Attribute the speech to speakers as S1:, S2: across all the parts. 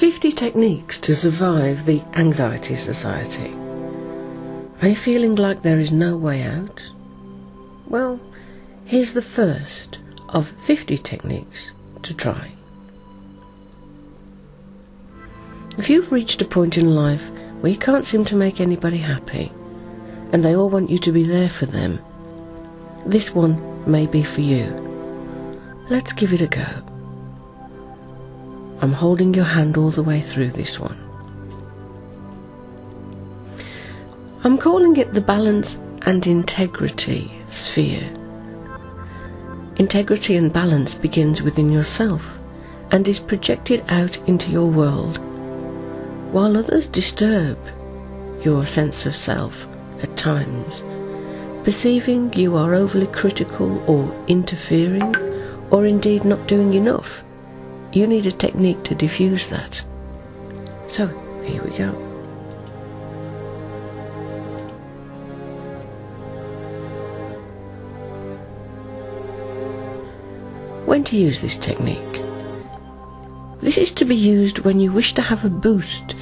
S1: 50 techniques to survive the anxiety society. Are you feeling like there is no way out? Well, here's the first of 50 techniques to try. If you've reached a point in life where you can't seem to make anybody happy, and they all want you to be there for them, this one may be for you. Let's give it a go. I'm holding your hand all the way through this one. I'm calling it the balance and integrity sphere. Integrity and balance begins within yourself and is projected out into your world, while others disturb your sense of self at times, perceiving you are overly critical or interfering, or indeed not doing enough. You need a technique to diffuse that. So, here we go. When to use this technique? This is to be used when you wish to have a boost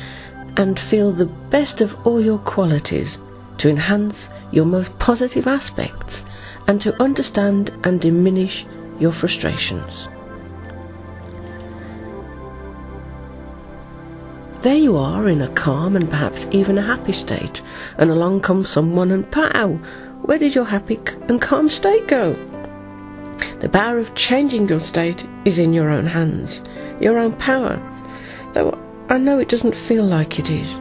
S1: and feel the best of all your qualities to enhance your most positive aspects and to understand and diminish your frustrations. There you are in a calm and perhaps even a happy state, and along comes someone and pow! Where did your happy and calm state go? The power of changing your state is in your own hands, your own power, though I know it doesn't feel like it is.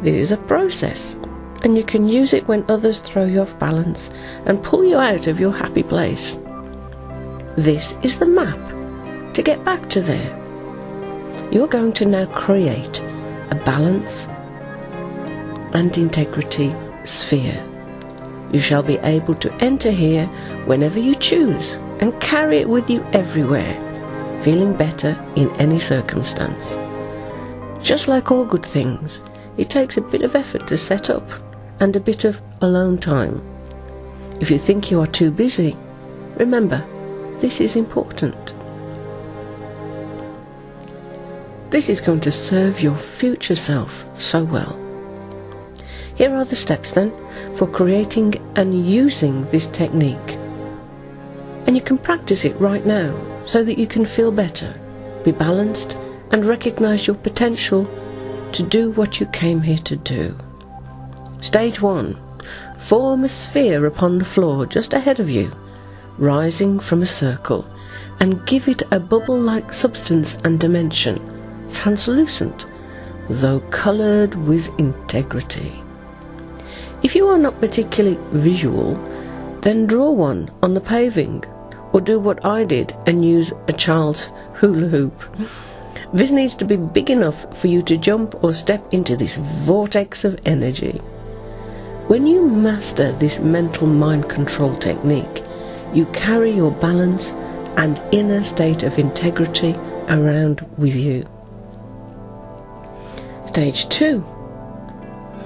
S1: This is a process, and you can use it when others throw you off balance and pull you out of your happy place. This is the map to get back to there. You're going to now create a balance and integrity sphere. You shall be able to enter here whenever you choose and carry it with you everywhere, feeling better in any circumstance. Just like all good things, it takes a bit of effort to set up and a bit of alone time. If you think you are too busy, remember, this is important. This is going to serve your future self so well. Here are the steps then for creating and using this technique. And you can practice it right now so that you can feel better, be balanced, and recognize your potential to do what you came here to do. Stage 1. Form a sphere upon the floor just ahead of you, rising from a circle, and give it a bubble-like substance and dimension translucent, though coloured with integrity. If you are not particularly visual, then draw one on the paving, or do what I did and use a child's hula hoop. This needs to be big enough for you to jump or step into this vortex of energy. When you master this mental mind control technique, you carry your balance and inner state of integrity around with you. Stage 2.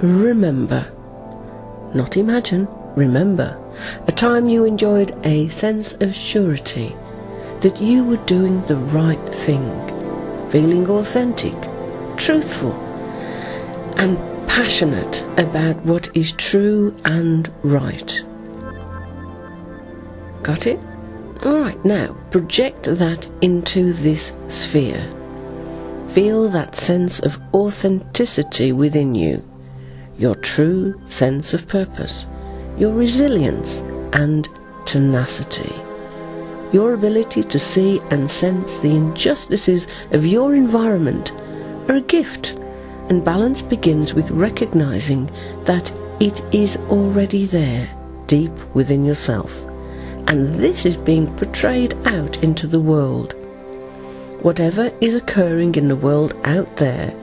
S1: Remember. Not imagine, remember. A time you enjoyed a sense of surety that you were doing the right thing, feeling authentic, truthful, and passionate about what is true and right. Got it? Alright, now project that into this sphere. Feel that sense of authenticity within you, your true sense of purpose, your resilience and tenacity, your ability to see and sense the injustices of your environment are a gift, and balance begins with recognizing that it is already there, deep within yourself, and this is being portrayed out into the world. Whatever is occurring in the world out there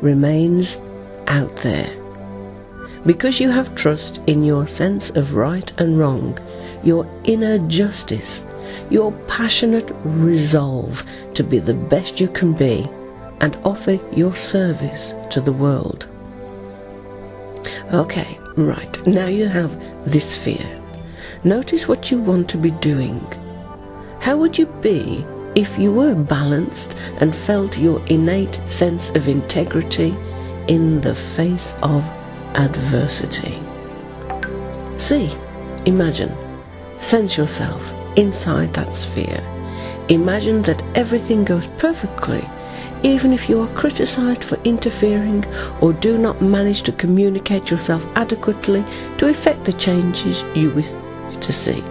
S1: remains out there. Because you have trust in your sense of right and wrong, your inner justice, your passionate resolve to be the best you can be and offer your service to the world. Okay, right, now you have this sphere. Notice what you want to be doing. How would you be if you were balanced and felt your innate sense of integrity in the face of adversity. See, imagine, sense yourself inside that sphere. Imagine that everything goes perfectly, even if you are criticized for interfering or do not manage to communicate yourself adequately to effect the changes you wish to see.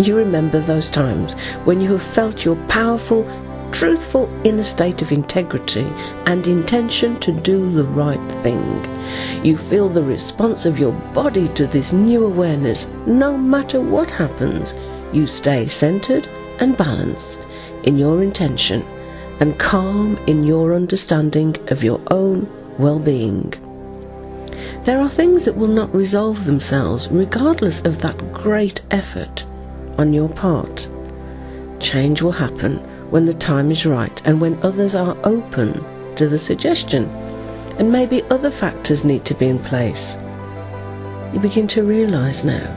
S1: You remember those times when you have felt your powerful, truthful inner state of integrity and intention to do the right thing. You feel the response of your body to this new awareness no matter what happens. You stay centered and balanced in your intention and calm in your understanding of your own well-being. There are things that will not resolve themselves regardless of that great effort on your part. Change will happen when the time is right and when others are open to the suggestion, and maybe other factors need to be in place. You begin to realize now.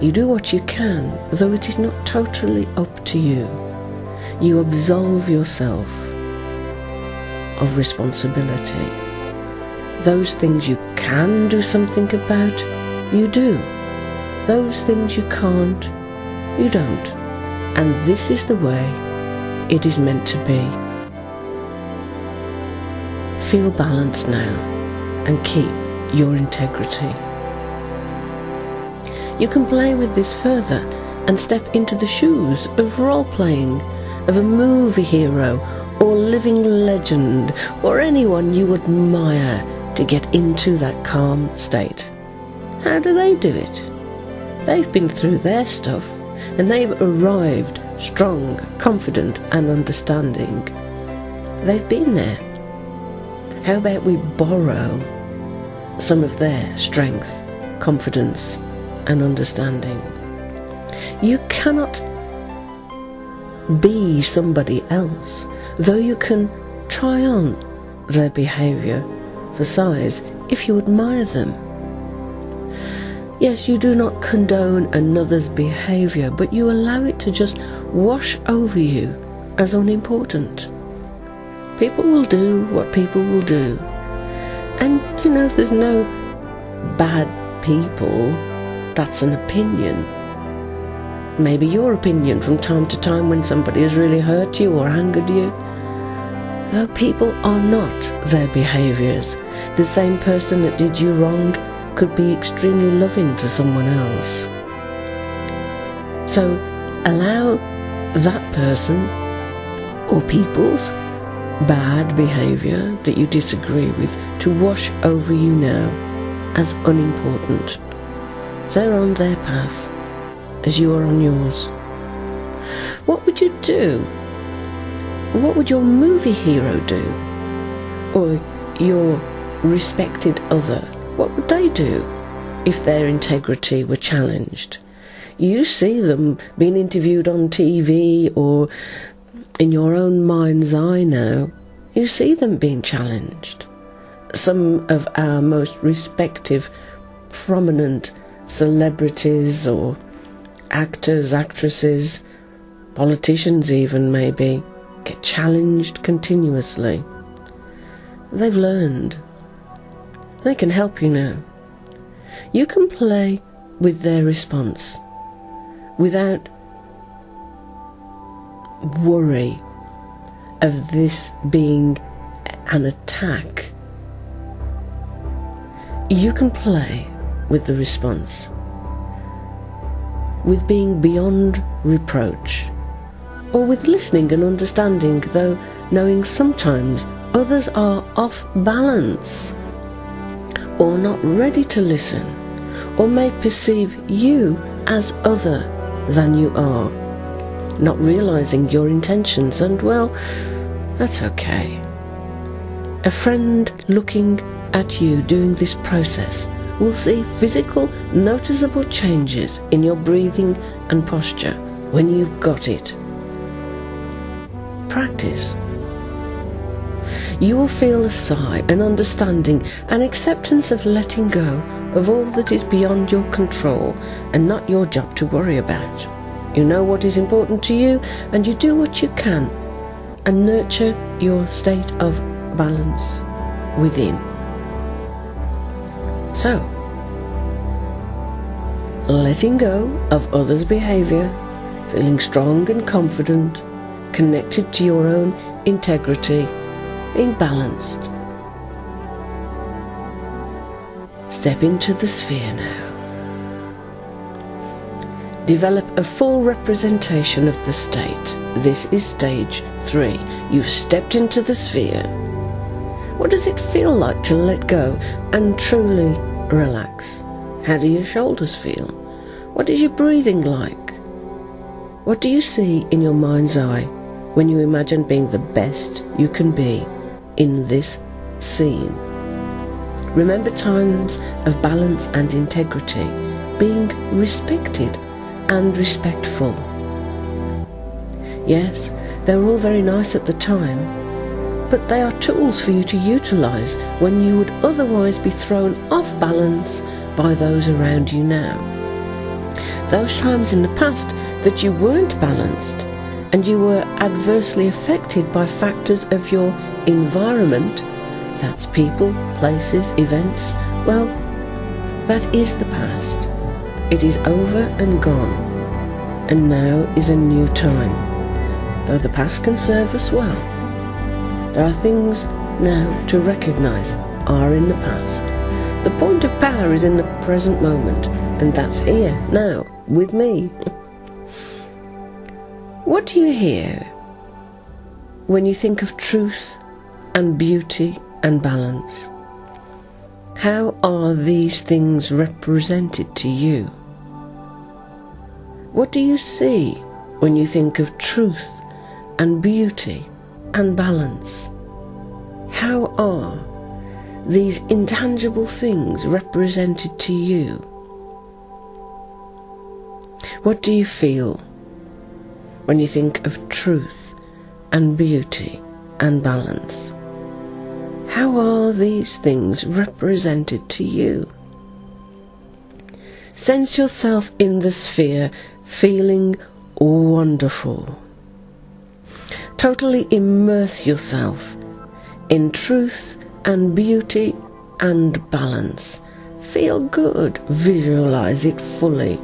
S1: You do what you can, though it is not totally up to you. You absolve yourself of responsibility. Those things you can do something about, you do. Those things you can't, you don't. And this is the way it is meant to be. Feel balanced now and keep your integrity. You can play with this further and step into the shoes of role playing, of a movie hero or living legend or anyone you admire to get into that calm state. How do they do it? They've been through their stuff and they've arrived strong, confident, and understanding. They've been there. How about we borrow some of their strength, confidence, and understanding? You cannot be somebody else, though you can try on their behaviour for size if you admire them. Yes, you do not condone another's behaviour, but you allow it to just wash over you as unimportant. People will do what people will do. And, you know, there's no bad people. That's an opinion. Maybe your opinion from time to time when somebody has really hurt you or angered you. Though people are not their behaviours. The same person that did you wrong could be extremely loving to someone else. So allow that person or people's bad behaviour that you disagree with to wash over you now as unimportant. They're on their path as you are on yours. What would you do? What would your movie hero do? Or your respected other? What would they do if their integrity were challenged? You see them being interviewed on TV or in your own mind's eye now. You see them being challenged. Some of our most respective, prominent celebrities or actors, actresses, politicians even maybe, get challenged continuously. They've learned they can help you now. You can play with their response without worry of this being an attack. You can play with the response, with being beyond reproach, or with listening and understanding, though knowing sometimes others are off balance or not ready to listen, or may perceive you as other than you are, not realizing your intentions, and well, that's okay. A friend looking at you doing this process will see physical, noticeable changes in your breathing and posture when you've got it. Practice you will feel a sigh, an understanding, an acceptance of letting go of all that is beyond your control and not your job to worry about. You know what is important to you, and you do what you can and nurture your state of balance within. So, letting go of others' behaviour, feeling strong and confident, connected to your own integrity, being balanced. Step into the sphere now. Develop a full representation of the state. This is stage three. You've stepped into the sphere. What does it feel like to let go and truly relax? How do your shoulders feel? What is your breathing like? What do you see in your mind's eye when you imagine being the best you can be in this scene? Remember times of balance and integrity, being respected and respectful. Yes, they're all very nice at the time, but they are tools for you to utilise when you would otherwise be thrown off balance by those around you now. Those times in the past that you weren't balanced and you were adversely affected by factors of your environment, that's people, places, events, well, that is the past. It is over and gone, and now is a new time. Though the past can serve us well, there are things now to recognise are in the past. The point of power is in the present moment, and that's here, now, with me. what do you hear when you think of truth and beauty and balance? How are these things represented to you? What do you see when you think of truth and beauty and balance? How are these intangible things represented to you? What do you feel when you think of truth and beauty and balance? How are these things represented to you? Sense yourself in the sphere feeling wonderful. Totally immerse yourself in truth and beauty and balance. Feel good, visualize it fully.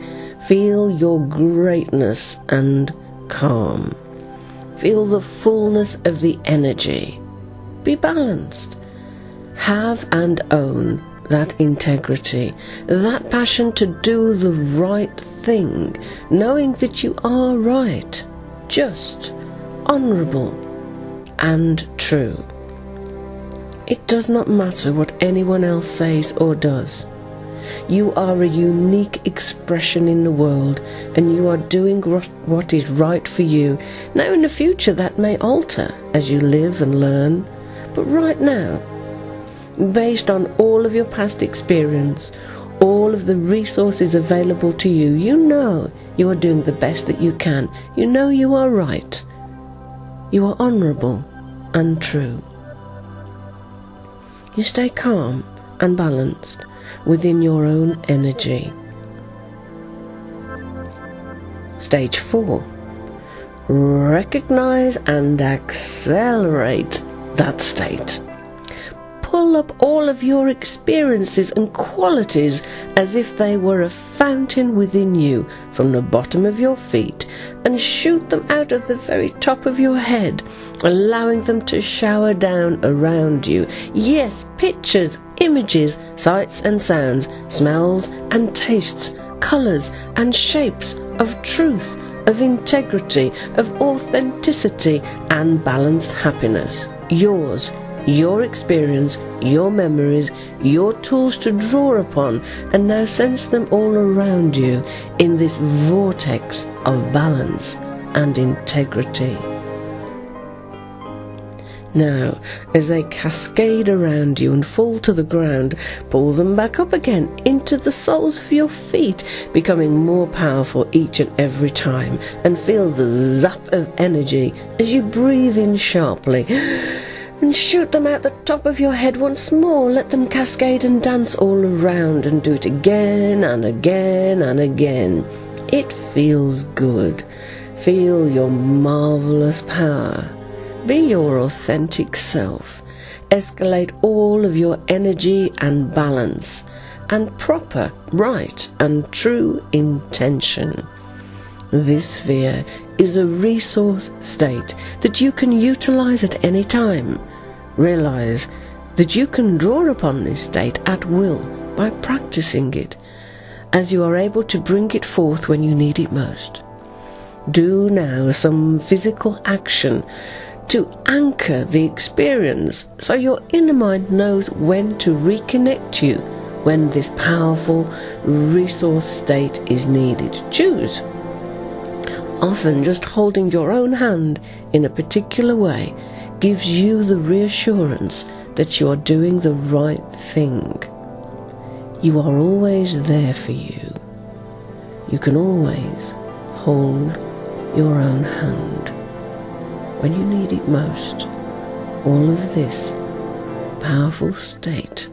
S1: Feel your greatness and calm. Feel the fullness of the energy. Be balanced. Have and own that integrity, that passion to do the right thing, knowing that you are right, just, honourable, and true. It does not matter what anyone else says or does. You are a unique expression in the world, and you are doing what is right for you. Now, in the future, that may alter as you live and learn, but right now, based on all of your past experience, all of the resources available to you, you know you are doing the best that you can. You know you are right. You are honourable and true. You stay calm and balanced within your own energy. Stage 4. Recognize and accelerate that state up all of your experiences and qualities as if they were a fountain within you from the bottom of your feet and shoot them out of the very top of your head, allowing them to shower down around you. Yes, pictures, images, sights and sounds, smells and tastes, colours and shapes of truth of integrity, of authenticity, and balanced happiness. Yours your experience, your memories, your tools to draw upon, and now sense them all around you in this vortex of balance and integrity. Now, as they cascade around you and fall to the ground, pull them back up again into the soles of your feet, becoming more powerful each and every time, and feel the zap of energy as you breathe in sharply and shoot them out the top of your head once more. Let them cascade and dance all around and do it again and again and again. It feels good. Feel your marvelous power. Be your authentic self. Escalate all of your energy and balance and proper, right, and true intention. This sphere is a resource state that you can utilize at any time. Realize that you can draw upon this state at will by practicing it, as you are able to bring it forth when you need it most. Do now some physical action to anchor the experience so your inner mind knows when to reconnect you when this powerful resource state is needed. Choose. Often just holding your own hand in a particular way gives you the reassurance that you are doing the right thing. You are always there for you. You can always hold your own hand. When you need it most, all of this powerful state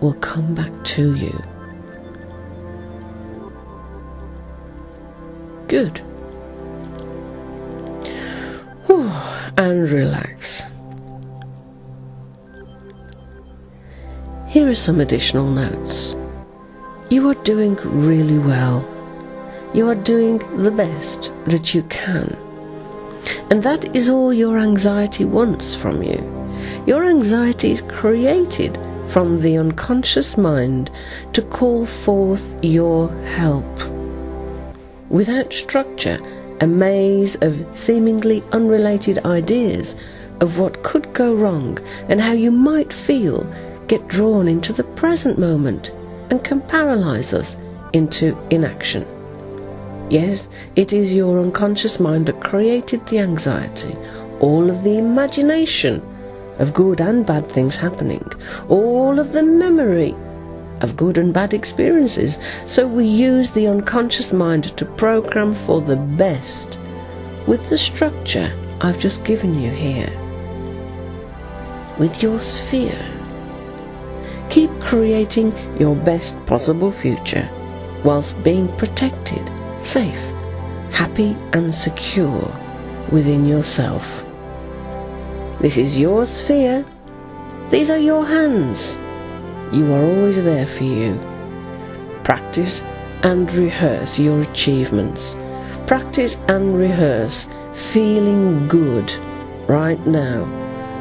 S1: will come back to you. Good. And relax. Here are some additional notes. You are doing really well. You are doing the best that you can. And that is all your anxiety wants from you. Your anxiety is created from the unconscious mind to call forth your help. Without structure, a maze of seemingly unrelated ideas of what could go wrong and how you might feel get drawn into the present moment and can paralyze us into inaction. Yes, it is your unconscious mind that created the anxiety, all of the imagination of good and bad things happening, all of the memory of good and bad experiences. So we use the unconscious mind to program for the best with the structure I've just given you here. With your sphere. Keep creating your best possible future whilst being protected, safe, happy and secure within yourself. This is your sphere. These are your hands. You are always there for you. Practice and rehearse your achievements. Practice and rehearse feeling good right now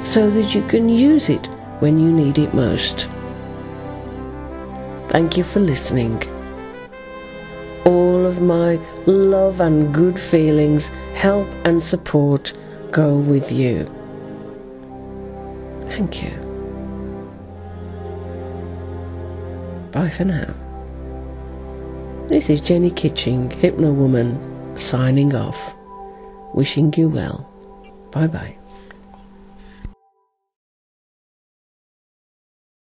S1: so that you can use it when you need it most. Thank you for listening. All of my love and good feelings, help and support go with you. Thank you. Bye for now. This is Jennie Kitching, Hypnowoman, signing off. Wishing you well. Bye bye.